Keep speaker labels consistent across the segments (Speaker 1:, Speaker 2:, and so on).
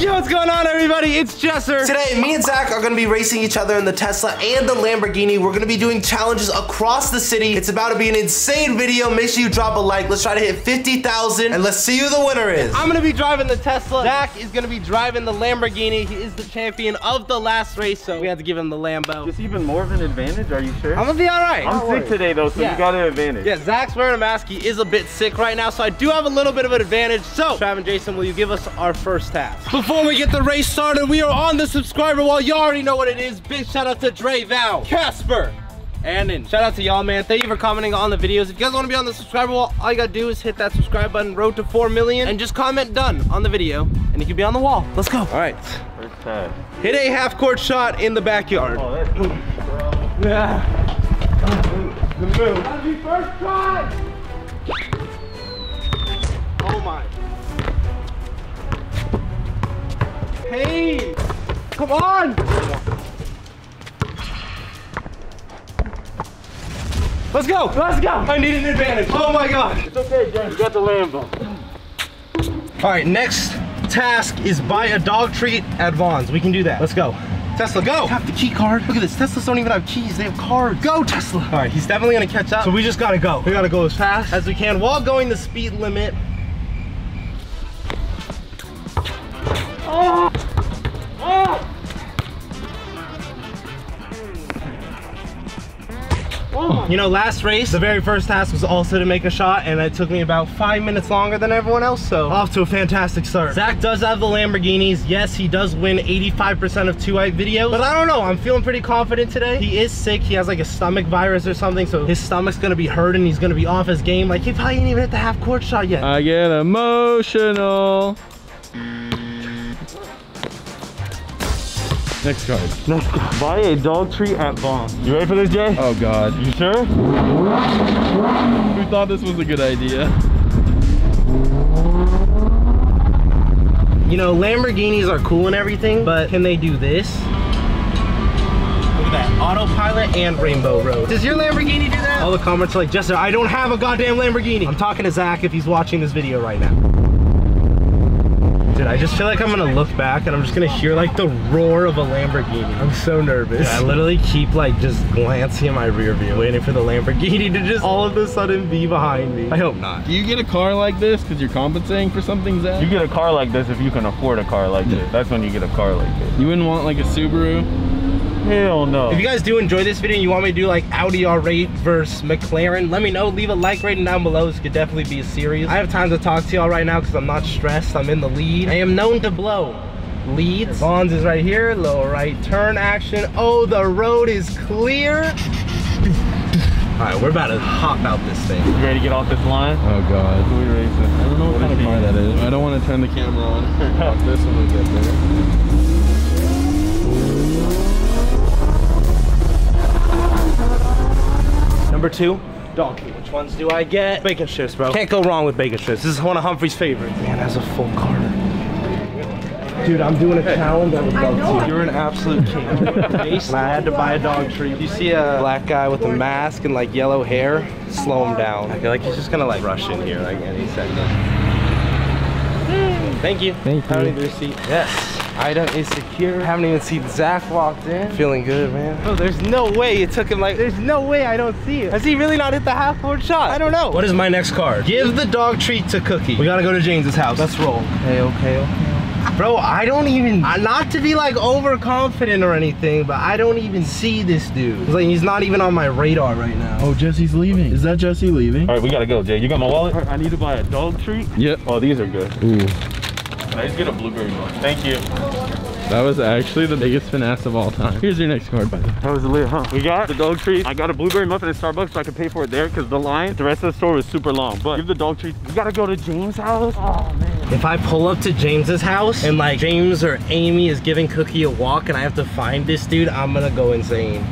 Speaker 1: Yo, what's going on everybody? It's Jesser.
Speaker 2: Today, me and Zack are gonna be racing each other in the Tesla and the Lamborghini. We're gonna be doing challenges across the city. It's about to be an insane video. Make sure you drop a like. Let's try to hit 50,000 and let's see who the winner is.
Speaker 1: I'm gonna be driving the Tesla. Zack is gonna be driving the Lamborghini. He is the champion of the last race, so we had to give him the Lambo.
Speaker 3: It's even more of an advantage, are you sure?
Speaker 1: I'm gonna be all right.
Speaker 3: I'm sick today though, so
Speaker 1: Yeah.
Speaker 3: you got an advantage.
Speaker 1: Yeah, Zack's wearing a mask. He is a bit sick right now, so I do have a little bit of an advantage. So, Trav and Jason, will you give us our first task? Before we get the race started, we are on the subscriber wall. You already know what it is. Big shout out to Dre, Val, Casper, and shout out to y'all, man. Thank you for commenting on the videos. If you guys want to be on the subscriber wall, all you gotta do is hit that subscribe button, road to 4 million, and just comment done on the video, and you can be on the wall. Let's go. All right.
Speaker 3: First time.
Speaker 1: Hit a half court shot in the backyard.
Speaker 3: Oh, that's.
Speaker 1: Yeah. The move. That'll be first try. Hey, come on. Let's go. Let's go. I need an advantage. Oh my god.
Speaker 3: It's okay, James. You got the Lambo.
Speaker 1: All right, next task is buy a dog treat at Vons. We can do that. Let's go. Tesla, go! Have the key card. Look at this. Teslas don't even have keys. They have cards. Go, Tesla! All right, he's definitely gonna catch up. So we just gotta go. We gotta go as fast as we can while going the speed limit. Oh! Oh. You know, last race, the very first task was also to make a shot, and it took me about five minutes longer than everyone else, so off to a fantastic start. Zack does have the Lamborghinis. Yes, he does win 85% of 2HYPE videos, but I don't know, I'm feeling pretty confident today. He is sick, he has like a stomach virus or something, so his stomach's gonna be hurting, he's gonna be off his game. Like, he probably ain't even hit the half court shot yet.
Speaker 3: I get emotional. Next card. Next card. Buy a dog treat at Vaughn. You ready for this, Jay?
Speaker 4: Oh God.
Speaker 3: You sure?
Speaker 4: Who thought this was a good idea?
Speaker 1: You know, Lamborghinis are cool and everything, but can they do this? Look at that, autopilot and rainbow road. Does your Lamborghini do that? All the comments are like, Jesser, I don't have a goddamn Lamborghini. I'm talking to Zack if he's watching this video right now. Dude, I just feel like I'm gonna look back and I'm just gonna hear like the roar of a Lamborghini. I'm so nervous. I literally keep like just glancing in my rear view, waiting for the Lamborghini to just all of a sudden be behind me. I hope not.
Speaker 4: Do you get a car like this because you're compensating for something, Zack?
Speaker 3: You get a car like this if you can afford a car like this. That's when you get a car like this.
Speaker 4: You wouldn't want like a Subaru?
Speaker 3: Hell no.
Speaker 1: If you guys do enjoy this video and you want me to do like Audi R8 versus McLaren, let me know. Leave a like rating down below. This could definitely be a series. I have time to talk to y'all right now because I'm not stressed. I'm in the lead. I am known to blow. Leads. Bonds is right here. Low right turn action. Oh, the road is clear. All right, we're about to hop out this thing.
Speaker 3: You ready to get off this line?
Speaker 4: Oh God.
Speaker 3: Who we racing?
Speaker 4: I don't know what kind of car that is. I don't want to turn the camera on. This when we get there.
Speaker 1: Number two, donkey. Which ones do I get? Bacon strips, bro. Can't go wrong with bacon strips. This is one of Humphrey's favorites. Man, that's a full cart. Dude, I'm doing a challenge. I would love to. You're an absolute king. and I had to buy a dog treat. You see a black guy with a mask and like yellow hair? Slow him down. I feel like he's just gonna like rush in here like any second. Thank you.
Speaker 4: Thank
Speaker 1: I don't
Speaker 4: you.
Speaker 1: need the receipt. Yes. Item is secure. Haven't even seen Zack walked in. Feeling good, man. Oh, there's no way it took him like, there's no way I don't see it. Has he really not hit the half court shot? I don't know. What is my next card? Give the dog treat to Cookie. We gotta go to James's house. Let's roll. Okay, okay, okay. Bro, I don't even, uh, not to be like overconfident or anything, but I don't even see this dude. It's like he's not even on my radar right now.
Speaker 4: Oh, Jesse's leaving. Is that Jesse leaving?
Speaker 3: All right, we gotta go, Jay. You got my wallet? I need to buy a dog treat.
Speaker 4: Yep.
Speaker 3: Oh, these are good.
Speaker 4: Ooh.
Speaker 3: Can I just get a blueberry one? Thank you.
Speaker 4: That was actually the biggest finesse of all time. Here's your next card, buddy.
Speaker 3: That was lit, huh? We got the dog treat. I got a blueberry muffin at Starbucks so I could pay for it there because the line, the rest of the store was super long. But give the dog treat. We gotta go to James' house. Oh man.
Speaker 1: If I pull up to James's house and like James or Amy is giving Cookie a walk and I have to find this dude, I'm gonna go insane.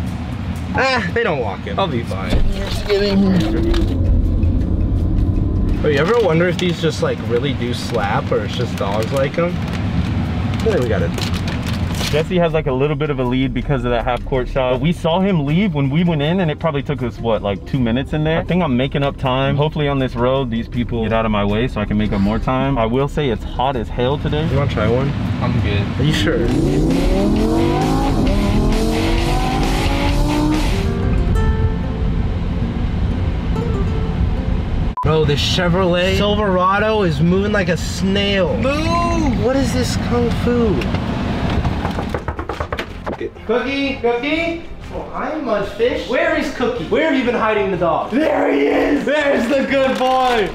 Speaker 1: Ah, they don't walk him. I'll be fine. But you ever wonder if these just like really do slap or it's just dogs like them? I think we got it.
Speaker 3: Jesse has like a little bit of a lead because of that half court shot. But we saw him leave when we went in and it probably took us, what, like two minutes in there? I think I'm making up time. Hopefully on this road, these people get out of my way so I can make up more time. I will say it's hot as hell today.
Speaker 1: You want to try one?
Speaker 4: I'm good.
Speaker 1: Are you sure? Bro, this Chevrolet Silverado is moving like a snail. Move! What is this kung fu? Cookie, Cookie? Oh, I'm Mudfish. Where is Cookie? Where have you been hiding the dog? There he is! There's the good boy!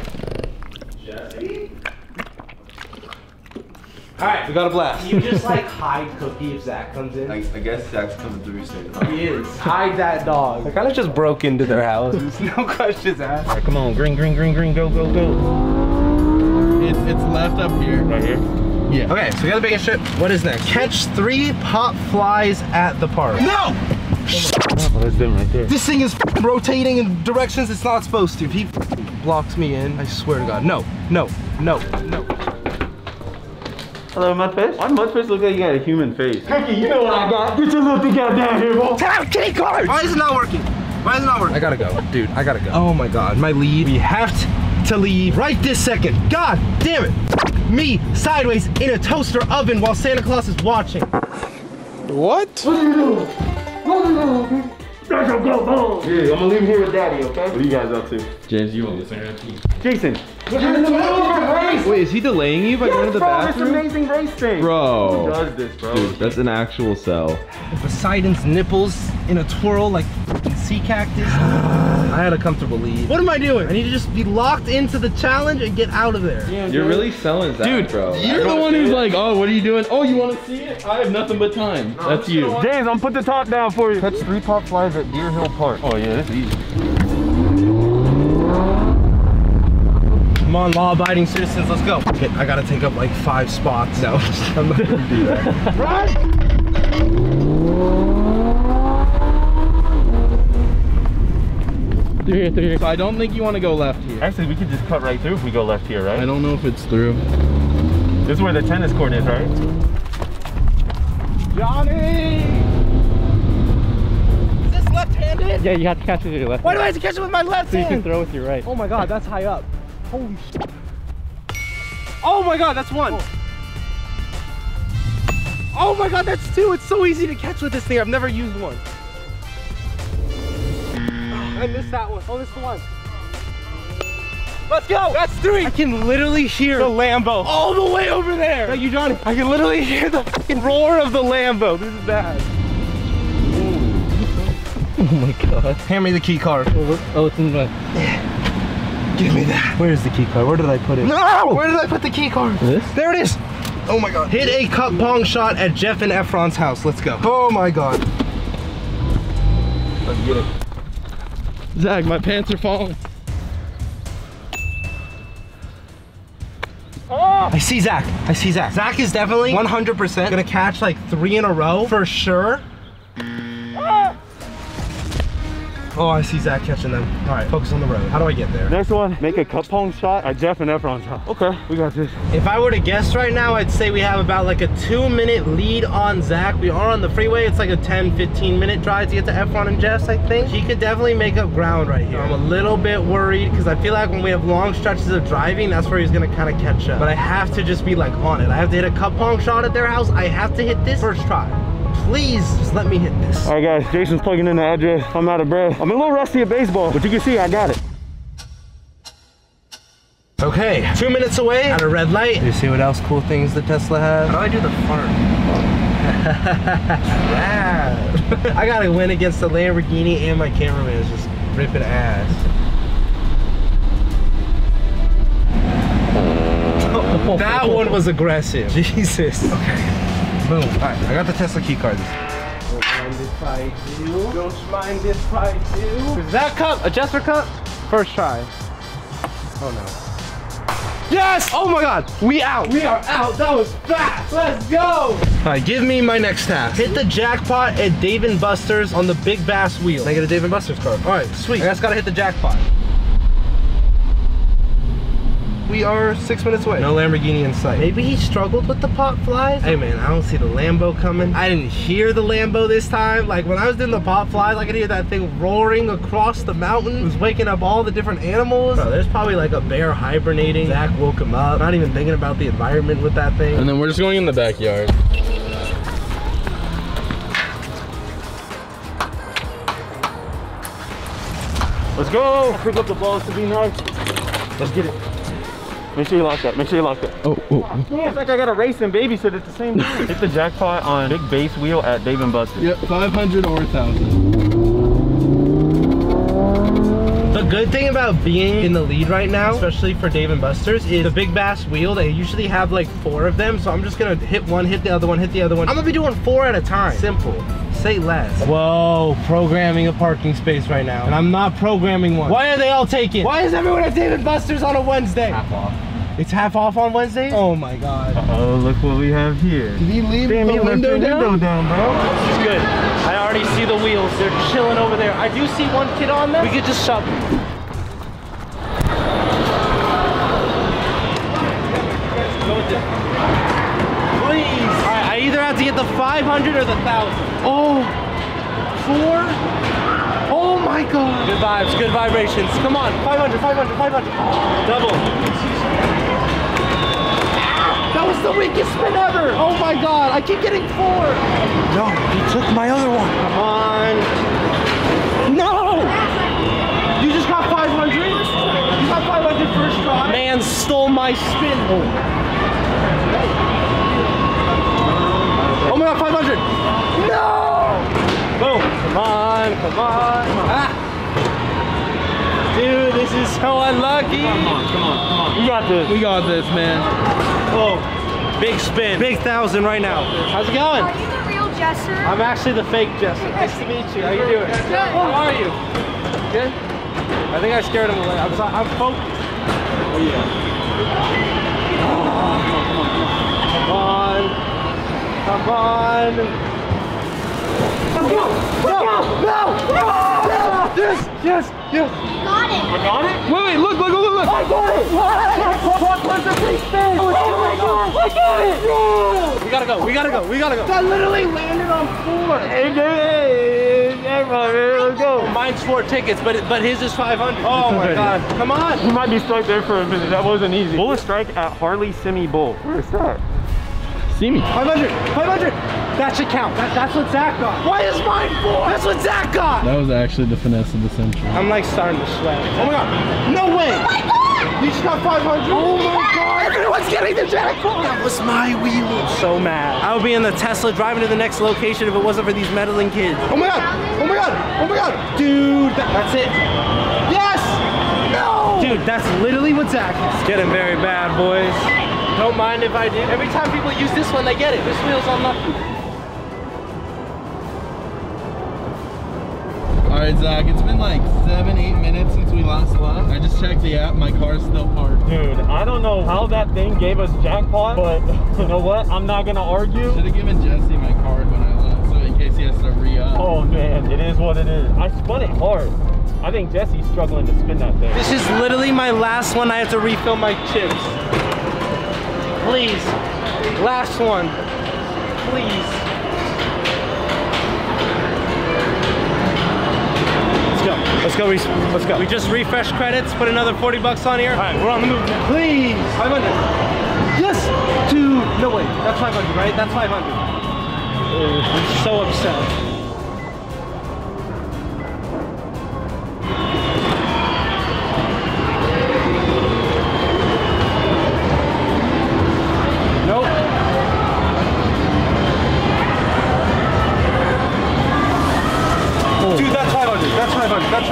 Speaker 1: Alright, we got a blast. You just like hide Cookie if Zack comes in.
Speaker 4: I, I guess Zack's coming through soon.
Speaker 1: He is. Hide that dog. I kind of just broke into their house. no questions asked.
Speaker 3: All right, come on, green, green, green, green, go, go, go.
Speaker 4: It's, it's left up here.
Speaker 3: Right here.
Speaker 4: Yeah.
Speaker 1: Okay, so we got the bacon strip. What is next? Catch three pop flies at the park. No!
Speaker 3: Oh, that's them right there.
Speaker 1: This thing is rotating in directions it's not supposed to. If he blocks me in, I swear to God. No, no, no, no.
Speaker 3: Hello, Mudfish. Why Mudfish look like you got a human face? Cookie, you know what I got. Get your little thing out down here, boy.
Speaker 1: Tap kitty card! Why is it not working? Why is it not working? I gotta go, dude. I gotta go. Oh my God, my lead. We have to leave right this second. God damn it! Me sideways in a toaster oven while Santa Claus is watching.
Speaker 4: What?
Speaker 3: Yeah, I'm gonna leave here with Daddy, okay? What are you guys up to?
Speaker 4: James, you want this one?
Speaker 3: Jason.
Speaker 4: Wait, is he delaying you by going to the
Speaker 3: bro, this amazing race thing. Bro. Who
Speaker 4: Bro.
Speaker 3: does this, bro?
Speaker 4: Dude, that's an actual cell.
Speaker 1: Poseidon's nipples in a twirl like f***ing sea cactus. I had a comfortable lead. What am I doing? I need to just be locked into the challenge and get out of there.
Speaker 4: You're really selling that,
Speaker 3: Dude,
Speaker 4: bro.
Speaker 3: you
Speaker 4: You're the one who's
Speaker 3: it.
Speaker 4: like, oh, what are you doing? Oh, you want to see it? I have nothing but time. That's you.
Speaker 3: James, I'm put the top down for you. Catch three pop flies at Deer Hill Park. Oh yeah, this is easy.
Speaker 1: Come on, law-abiding citizens, let's go. Okay, I gotta take up like five spots. No, I'm not gonna do that. Run!
Speaker 4: Through here, through here. So I don't think you want to go left here.
Speaker 3: Actually, we could just cut right through if we go left here, right?
Speaker 4: I don't know if it's through.
Speaker 3: This is where the tennis court is, right?
Speaker 1: Johnny! Is this left-handed?
Speaker 5: Yeah, you have to catch it with your left.
Speaker 1: Why do I have to catch it with my left
Speaker 5: So you can throw with your right.
Speaker 1: Oh my god, that's high up. Holy shit. Oh my god, that's one. Oh my god, that's two. It's so easy to catch with this thing. I've never used one. Oh, I missed that one. Oh, this is the one. Let's go. That's three. I can literally hear the Lambo all the way over there. Thank you, Johnny. I can literally hear the fucking roar of the Lambo. This is bad. Oh my god. Hand me the key card.
Speaker 5: Oh, oh it's in the
Speaker 1: Give me that. Where's the key card? Where did I put it? No! Where did I put the key card?
Speaker 5: This?
Speaker 1: There it is. Oh my god. Hit a cup pong shot at Jeff and Efron's house. Let's go. Oh my god. Let's get it.
Speaker 4: Zack, my pants are falling.
Speaker 1: I see Zack. I see Zack. Zack is definitely 100% gonna catch like three in a row for sure. Oh, I see Zack catching them. All right, focus on the road. How do I get there?
Speaker 3: Next one, make a cup pong shot at Jeff and Efron's house. Okay, we got this.
Speaker 1: If I were to guess right now, I'd say we have about like a two minute lead on Zack. We are on the freeway. It's like a 10, 15 minute drive to get to Efron and Jess, I think. He could definitely make up ground right here. I'm a little bit worried because I feel like when we have long stretches of driving, that's where he's gonna kind of catch up. But I have to just be like on it. I have to hit a cup pong shot at their house. I have to hit this first try. Please just let me hit this.
Speaker 3: All right, guys, Jason's plugging in the address. I'm out of breath. I'm a little rusty at baseball, but you can see I got it.
Speaker 1: Okay, two minutes away at a red light. You see what else cool things the Tesla has? How do I do the fart? yeah. I gotta win against the Lamborghini and my cameraman is just ripping ass. that one was aggressive. Jesus. Okay. Boom. All right, I got the Tesla key card. Don't mind if I do. Don't mind if I do. Is that cup, a Jesser cup? First try. Oh no. Yes! Oh my god! We out! We are out! That was fast! Let's go! Alright, give me my next task. Hit the jackpot at Dave and Buster's on the Big Bass wheel. I get a Dave and Buster's card? Alright, sweet. I just gotta hit the jackpot. We are six minutes away. No Lamborghini in sight. Maybe he struggled with the pot flies. Hey man, I don't see the Lambo coming. I didn't hear the Lambo this time. Like when I was doing the pot flies, I could hear that thing roaring across the mountain. It was waking up all the different animals. Bro, there's probably like a bear hibernating. Zack woke him up. Not even thinking about the environment with that thing.
Speaker 4: And then we're just going in the backyard.
Speaker 3: Let's go. Pick up the balls to be nice. Let's get it. Make sure you lock that. Make sure you lock that.
Speaker 4: Oh, oh, oh.
Speaker 3: Yeah, it's like I got to race and babysit at the same time. Hit the jackpot on big base wheel at Dave and Buster's.
Speaker 4: Yep, 500 or 1,000.
Speaker 1: The good thing about being in the lead right now, especially for Dave and Buster's, is the big bass wheel. They usually have like four of them. So I'm just gonna hit one, hit the other one, hit the other one. I'm gonna be doing four at a time. Simple. Say less. Whoa, programming a parking space right now. And I'm not programming one. Why are they all taken? Why is everyone at Dave and Buster's on a Wednesday? Half off. It's half off on Wednesday? Oh my God.
Speaker 3: Oh, look what we have here.
Speaker 4: Did he leave
Speaker 3: Damn,
Speaker 4: the
Speaker 3: he
Speaker 4: window
Speaker 3: the
Speaker 4: down?
Speaker 3: window down, bro.
Speaker 1: This is good. I already see the wheels. They're chilling over there. I do see one kid on them. We could just shove Please. All right, I either have to get the 500 or the 1,000. Oh, four? Oh my God. Good vibes, good vibrations. Come on, 500, 500, 500. Double. That was the weakest spin ever. Oh my God, I keep getting four. No, he took my other one. Come on. No! You just got 500? You got 500 first try? Man stole my spin. Oh my god, 500! No! Boom! Come on, come on. Ah! Dude, this is so unlucky.
Speaker 3: Come on, come on, come on. We got this.
Speaker 4: We got this, man.
Speaker 1: Oh, big spin. Big thousand right now. How's it going?
Speaker 6: Are you the real Jesser?
Speaker 1: I'm actually the fake Jesse. Nice to meet you. How you doing? Good. How are you? Good. I think I scared him away. I'm sorry. I'm focused. Oh yeah. Come on. Come on. Let's go. No. No. No. No. Yes. Yes. Yes.
Speaker 6: Got it.
Speaker 3: Got it?
Speaker 4: Wait, wait, look, look, look, look.
Speaker 1: I got it. What? What was the big spin? Oh, my God. I got it. Yeah. We gotta go. We gotta go. We gotta go. That literally landed on four.
Speaker 3: Hey, hey, hey, let's go.
Speaker 1: Mine's four tickets, but but his is 500. Oh my god. Come on.
Speaker 3: You might be stuck there for a minute. That wasn't easy. Bullet strike at Harley Semi Bull. Where's that?
Speaker 4: See me.
Speaker 1: 500. 500. That should count. That, that's what Zack got. Why is mine four? That's what Zack got.
Speaker 4: That was actually the finesse of the century.
Speaker 1: I'm like starting to sweat. Oh my god. No way. Oh you just got 500. Oh my god. Everyone's getting the jackpot. That was my wheel. I'm so mad. I would be in the Tesla driving to the next location if it wasn't for these meddling kids. Oh my god. Oh my god. Oh my god. Dude, that- that's it. Yes. No. Dude, that's literally what Zack has. It's getting very bad, boys. Don't mind if I do. Every time people use this one, they get it. This wheel's unlucky.
Speaker 4: All right, Zack, it's been like seven, eight minutes since we last left. I just checked the app. My car's still parked.
Speaker 3: Dude, I don't know how that thing gave us jackpot, but you know what? I'm not gonna argue.
Speaker 4: Should have given Jesse my card when I left, so in case he has to re-up.
Speaker 3: Oh man, it is what it is. I spun it hard. I think Jesse's struggling to spin that thing.
Speaker 1: This is literally my last one. I have to refill my chips. Please. Last one. Please. Let's go. Let's go. re- Let's go. We just refreshed credits. Put another 40 bucks on here. All right, we're on the move now. Please. 500. Yes. Two. No, wait. That's 500, right? That's 500. Uh, I'm so upset.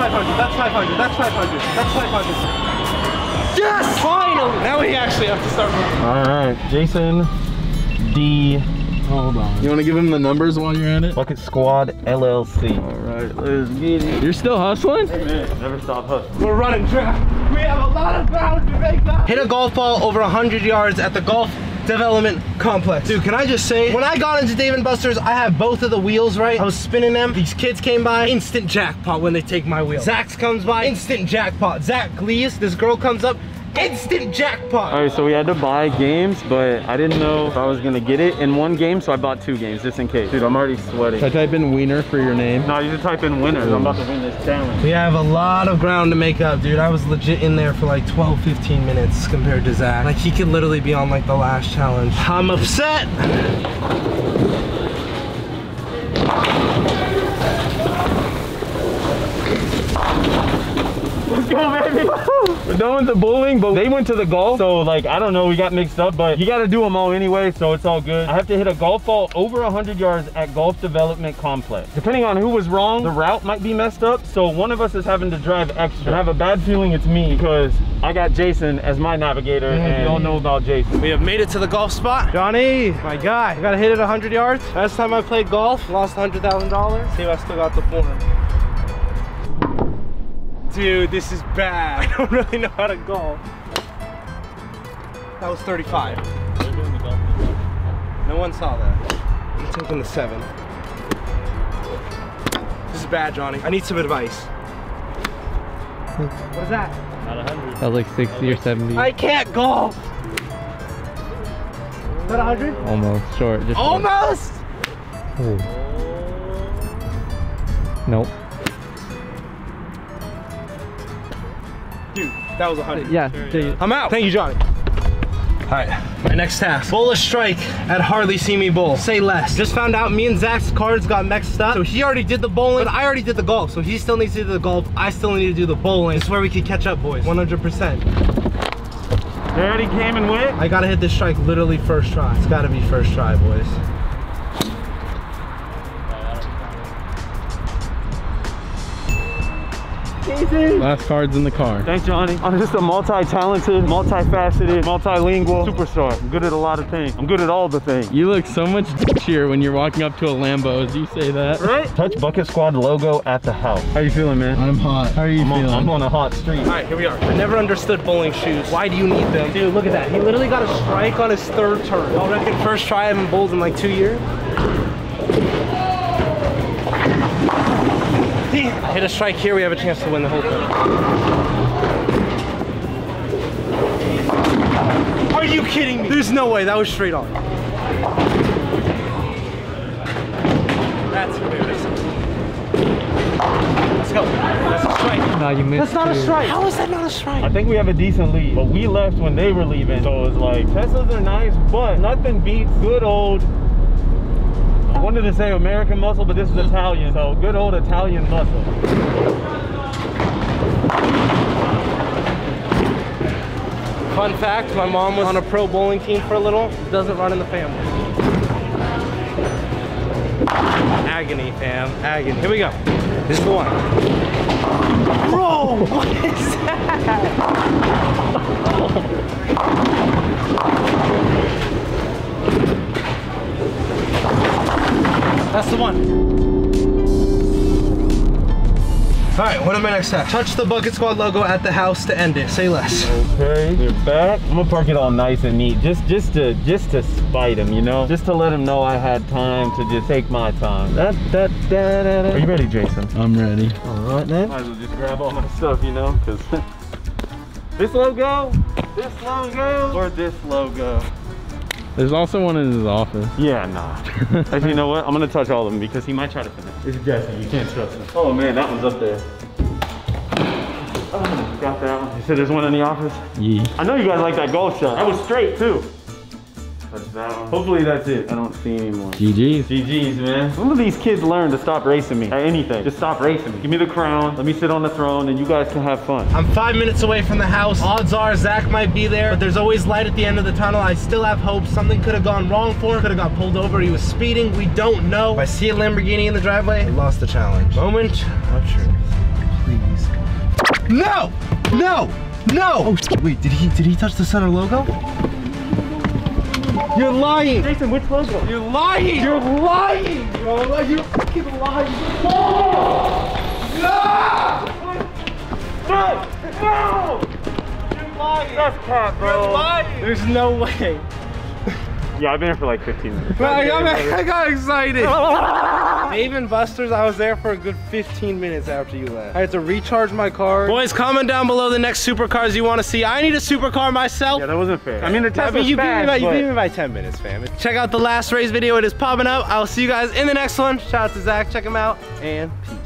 Speaker 1: 500. That's 500. That's 500. That's 500. That's 500. Yes! Finally! Now we actually have to start moving.
Speaker 3: All right, Jason D.
Speaker 4: Hold on. You want to give him the numbers while you're at it?
Speaker 3: Bucket Squad LLC.
Speaker 4: All right, let's get it. You're still hustling?
Speaker 3: Never stop hustling.
Speaker 1: We're running track. We have a lot of ground to make up. Hit a golf ball over 100 yards at the golf development complex. Dude, can I just say, when I got into Dave Buster's, I had both of the wheels right. I was spinning them. These kids came by, instant jackpot when they take my wheel. Zack's comes by, instant jackpot. Zack Glees, this girl comes up, Instant jackpot.
Speaker 3: All right, so we had to buy games, but I didn't know if I was gonna get it in one game, so I bought two games just in case. Dude, I'm already sweating.
Speaker 4: Should I type in wiener for your name?
Speaker 3: No, you just type in winners. I'm about to win this challenge.
Speaker 1: We have a lot of ground to make up, dude. I was legit in there for like 12, 15 minutes compared to Zack. Like he could literally be on like the last challenge. I'm upset.
Speaker 3: Go, baby. We're done with the bowling, but they went to the golf. So, like, I don't know, we got mixed up, but you got to do them all anyway, so it's all good. I have to hit a golf ball over 100 yards at Golf Development Complex. Depending on who was wrong, the route might be messed up, so one of us is having to drive extra. And I have a bad feeling it's me because I got Jason as my navigator, and you all know about Jason.
Speaker 1: We have made it to the golf spot. Johnny, my guy, I gotta hit it 100 yards. Last time I played golf, lost $100,000. See if I still got the form. Dude, this is bad. I don't really know how to golf. That was 35. No one saw that. I'm taking the seven. This is bad, Johnny. I need some advice. What is that? Not 100.
Speaker 5: That was like 60 or 70.
Speaker 1: I can't golf. Is that 100?
Speaker 5: Almost short. Just.
Speaker 1: Almost.
Speaker 5: Oh. Nope.
Speaker 1: Dude, that was 100.
Speaker 5: Yeah. dude.
Speaker 1: I'm out. Thank you, Johnny. All right, my next task. Bowl a strike at Hardly See Me Bowl. Say less. Just found out me and Zack's cards got mixed up. So he already did the bowling, but I already did the golf. So he still needs to do the golf. I still need to do the bowling. This is where we can catch up, boys. 100%.
Speaker 3: Daddy came and went.
Speaker 1: I gotta hit this strike literally first try. It's gotta be first try, boys.
Speaker 4: Last card's in the car.
Speaker 3: Thanks, Johnny. I'm just a multi-talented, multifaceted, multilingual superstar. I'm good at a lot of things. I'm good at all the things.
Speaker 4: You look so much cheer when you're walking up to a Lambo as you say that.
Speaker 3: Right? Touch Bucket Squad logo at the house. How you feeling, man?
Speaker 4: I'm hot. How are you
Speaker 3: I'm on,
Speaker 4: feeling?
Speaker 3: I'm on a hot streak.
Speaker 1: All right, here we are. I never understood bowling shoes. Why do you need them? Dude, look at that. He literally got a strike on his third turn. Y'all reckon first try I haven't bowled in like two years? Hit a strike here, we have a chance to win the whole thing. Are you kidding me? There's no way, that was straight on. That's embarrassing. Let's go. That's a strike.
Speaker 5: No, you missed
Speaker 1: That's not a strike. How is that not a strike?
Speaker 3: I think we have a decent lead, but we left when they were leaving. So it's like, Teslas are nice, but nothing beats good old, I wanted to say American muscle, but this is Italian. So good old Italian muscle.
Speaker 1: Fun fact, my mom was on a pro bowling team for a little. Doesn't run in the family. Agony, fam. Agony. Here we go. This is the one. Bro, what is that? the one. All right, what am I next tasks? Touch the Bucket Squad logo at the house to end it. Say less.
Speaker 3: Okay, you're back. I'm gonna park it all nice and neat, just just to just to spite him, you know, just to let him know I had time to just take my time. Da, da, da, da, da. Are you ready, Jason?
Speaker 4: I'm ready.
Speaker 3: All right, man. Might as well just grab all my stuff, you know, because this logo, this logo, or this logo.
Speaker 4: There's also one in his office.
Speaker 3: Yeah, nah. Actually, you know what? I'm gonna touch all of them because he might try to finish. It's Jesse. You can't trust him. Oh man, that one's up there. Oh, got that one. You said there's one in the office.
Speaker 4: Yeah.
Speaker 3: I know you guys like that golf shot. That was straight too. That's that one. Hopefully that's it. I don't see any more.
Speaker 4: GG's.
Speaker 3: GG's, man. Some of these kids learn to stop racing me at anything. Just stop racing me. Give me the crown. Let me sit on the throne and you guys can have fun.
Speaker 1: I'm five minutes away from the house. Odds are Zack might be there, but there's always light at the end of the tunnel. I still have hope. Something could have gone wrong for him. Could have got pulled over. He was speeding. We don't know. If I see a Lamborghini in the driveway, I lost the challenge. Moment of truth. Please. No! No! No! Oh, wait, did he did he touch the center logo? You're lying!
Speaker 3: Jason, which logo?
Speaker 1: You're lying! You're lying! Bro, you're fucking lying!
Speaker 3: No! No!
Speaker 1: You're lying!
Speaker 3: That's cat, bro.
Speaker 1: You're lying! There's no way.
Speaker 3: Yeah, I've been here for like 15 minutes.
Speaker 1: I got, I got excited. Dave and Buster's, I was there for a good 15 minutes after you left. I had to recharge my car. Boys, comment down below the next supercars you want to see. I need a supercar myself.
Speaker 3: Yeah, that wasn't fair. I mean, the
Speaker 1: I
Speaker 3: test
Speaker 1: mean,
Speaker 3: was
Speaker 1: you beat, me
Speaker 3: fast,
Speaker 1: by, you
Speaker 3: but-
Speaker 1: beat me by 10 minutes, fam. Check out the last race video. It is popping up. I'll see you guys in the next one. Shout out to Zack. Check him out. And peace.